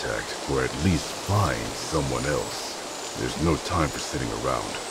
contact or at least find someone else. There's no time for sitting around.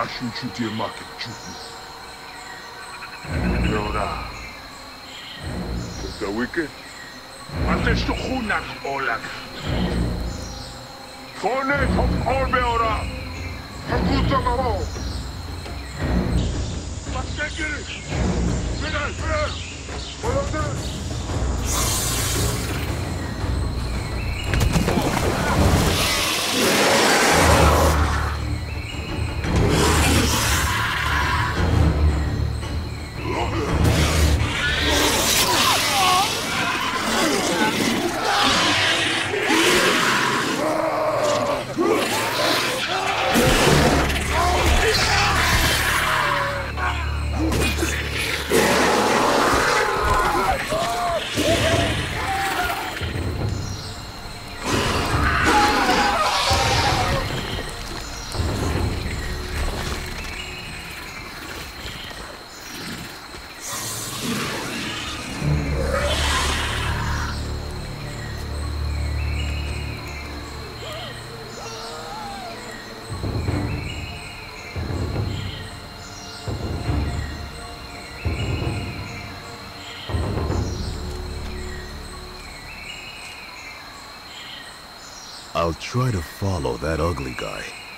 Baixo chute market chupu. Yora. The wicked. Ateş to hunak olak. Fone top orbe ora. Hakuta mamo. Başkegiri. Final, final. Oldu. I'll try to follow that ugly guy.